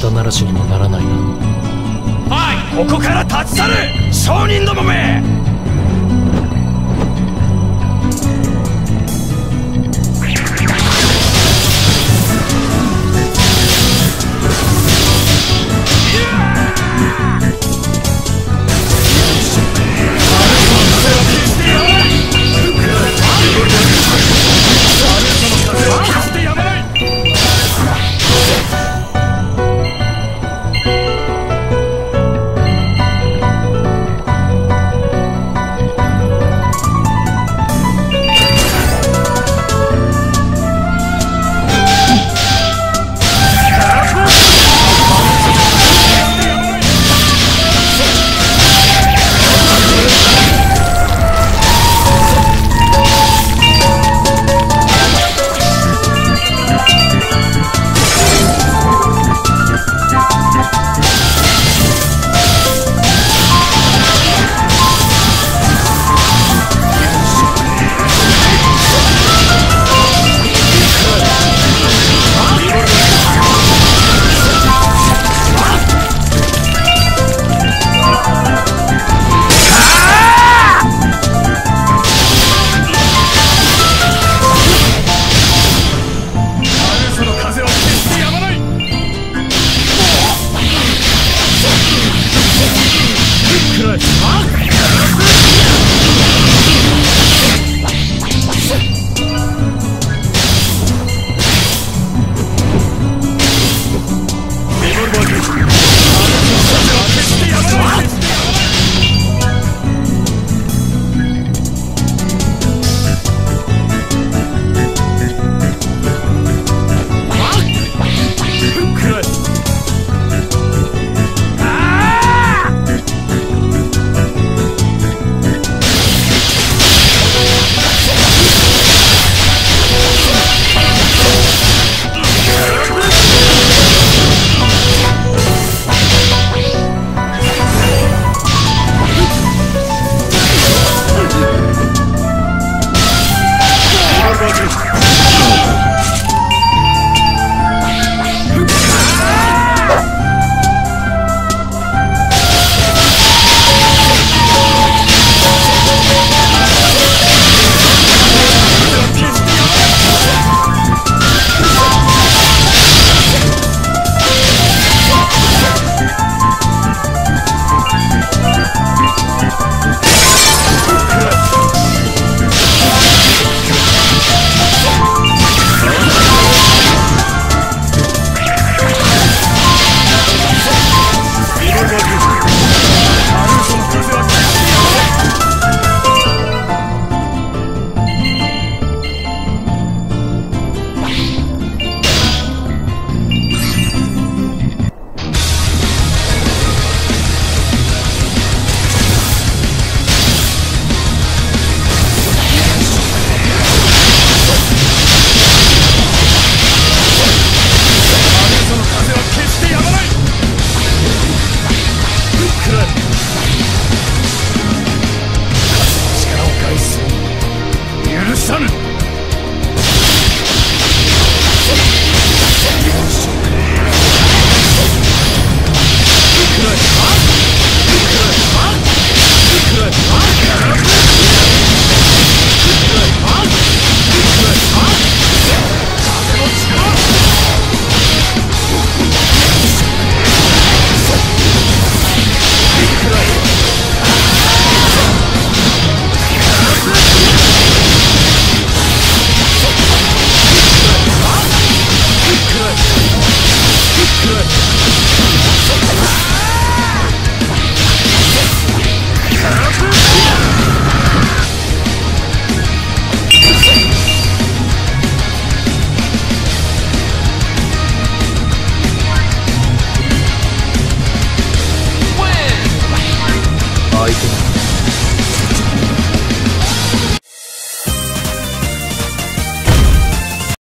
肩慣らしにもならないな。はいここから立ち去る商人どもめ。